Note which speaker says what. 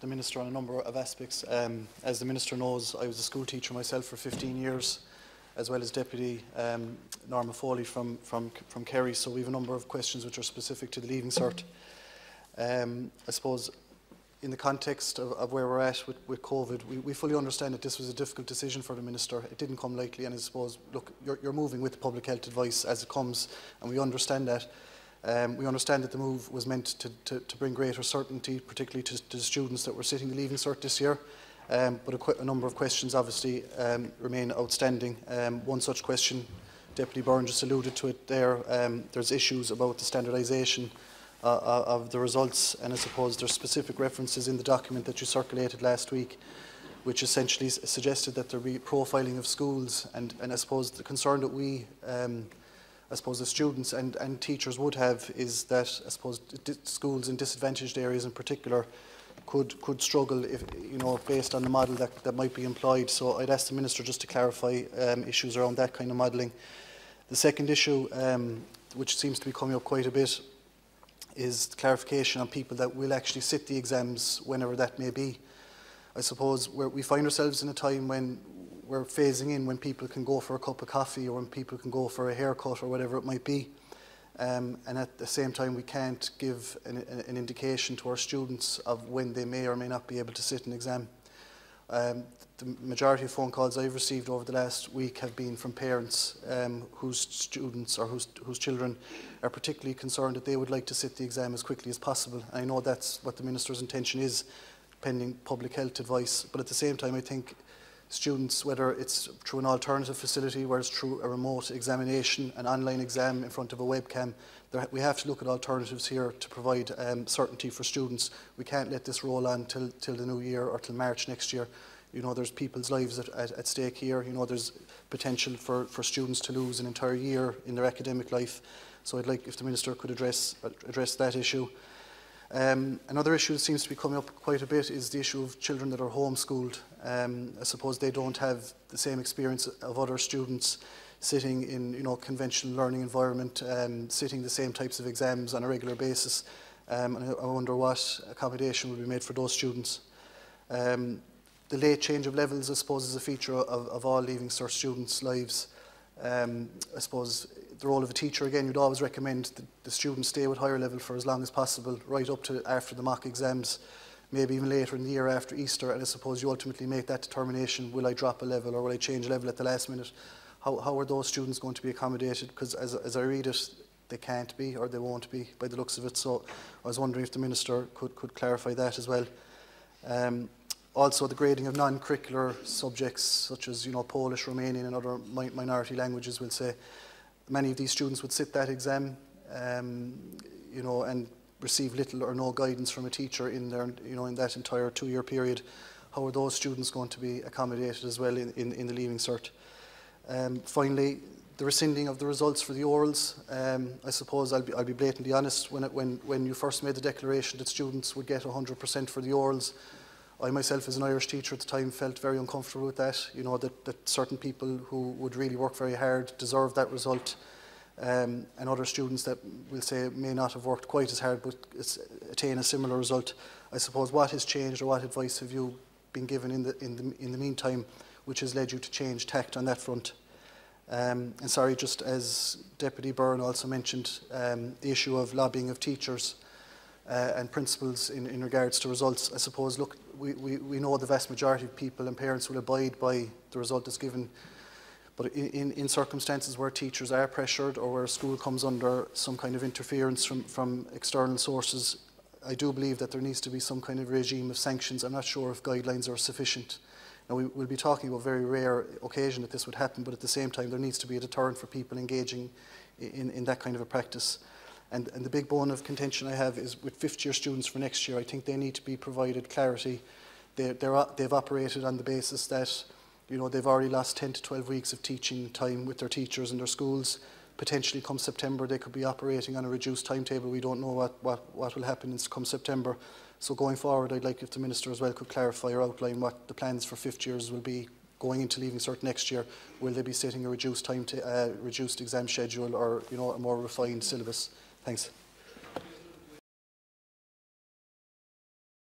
Speaker 1: the Minister on a number of aspects. Um, as the Minister knows, I was a school teacher myself for 15 years, as well as Deputy um, Norma Foley from, from, from Kerry, so we have a number of questions which are specific to the Leaving Cert. Um, I suppose in the context of, of where we're at with, with COVID, we, we fully understand that this was a difficult decision for the Minister. It didn't come lightly, and I suppose, look, you're, you're moving with the public health advice as it comes, and we understand that. Um, we understand that the move was meant to, to, to bring greater certainty, particularly to, to the students that were sitting the Leaving Cert this year. Um, but a, a number of questions obviously um, remain outstanding. Um, one such question, Deputy Byrne just alluded to it there, um, there's issues about the standardisation uh, uh, of the results and I suppose there's specific references in the document that you circulated last week which essentially suggested that there be profiling of schools and, and I suppose the concern that we um, I suppose the students and, and teachers would have is that I suppose schools in disadvantaged areas in particular could could struggle if you know based on the model that, that might be employed. So I'd ask the minister just to clarify um, issues around that kind of modelling. The second issue, um, which seems to be coming up quite a bit, is clarification on people that will actually sit the exams whenever that may be. I suppose we find ourselves in a time when we're phasing in when people can go for a cup of coffee or when people can go for a haircut or whatever it might be. Um, and at the same time, we can't give an, an indication to our students of when they may or may not be able to sit an exam. Um, the majority of phone calls I've received over the last week have been from parents um, whose students or whose, whose children are particularly concerned that they would like to sit the exam as quickly as possible. And I know that's what the Minister's intention is, pending public health advice. But at the same time, I think students, whether it's through an alternative facility, whether it's through a remote examination, an online exam in front of a webcam, there, we have to look at alternatives here to provide um, certainty for students. We can't let this roll on till, till the new year or till March next year. You know, there's people's lives at, at, at stake here. You know, there's potential for, for students to lose an entire year in their academic life. So I'd like if the Minister could address, address that issue. Um, another issue that seems to be coming up quite a bit is the issue of children that are homeschooled. Um, I suppose they don't have the same experience of other students sitting in you know conventional learning environment, um, sitting the same types of exams on a regular basis. Um, and I, wonder what accommodation will be made for those students. Um, the late change of levels, I suppose, is a feature of, of all Leaving Cert students' lives. Um, I suppose the role of a teacher, again, you'd always recommend that the students stay with higher level for as long as possible, right up to after the mock exams, maybe even later in the year after Easter, and I suppose you ultimately make that determination, will I drop a level or will I change a level at the last minute? How, how are those students going to be accommodated? Because as, as I read it, they can't be or they won't be by the looks of it. So I was wondering if the Minister could, could clarify that as well. Um, also, the grading of non-curricular subjects such as you know Polish, Romanian, and other mi minority languages will say many of these students would sit that exam, um, you know, and receive little or no guidance from a teacher in their, you know, in that entire two-year period. How are those students going to be accommodated as well in, in, in the Leaving Cert? Um, finally, the rescinding of the results for the orals. Um, I suppose I'll be, I'll be blatantly honest, when, it, when, when you first made the declaration that students would get 100% for the orals, I myself as an Irish teacher at the time felt very uncomfortable with that, you know, that, that certain people who would really work very hard deserve that result um, and other students that we'll say may not have worked quite as hard but attain a similar result. I suppose what has changed or what advice have you been given in the, in the, in the meantime which has led you to change tact on that front? Um, and sorry, just as Deputy Byrne also mentioned, um, the issue of lobbying of teachers uh, and principals in, in regards to results. I suppose, look, we, we, we know the vast majority of people and parents will abide by the result that's given. But in, in, circumstances where teachers are pressured or where a school comes under some kind of interference from, from external sources, I do believe that there needs to be some kind of regime of sanctions. I'm not sure if guidelines are sufficient. Now, we will be talking about a very rare occasion that this would happen, but at the same time, there needs to be a deterrent for people engaging in, in that kind of a practice. And, and the big bone of contention I have is with fifth year students for next year, I think they need to be provided clarity. They, they're, they've operated on the basis that you know, they've already lost 10 to 12 weeks of teaching time with their teachers and their schools. Potentially come September, they could be operating on a reduced timetable. We don't know what, what, what will happen come September. So going forward, I'd like if the Minister as well could clarify or outline what the plans for fifth years will be going into Leaving Cert next year. Will they be setting a reduced time uh, reduced exam schedule or you know a more refined syllabus? Thanks.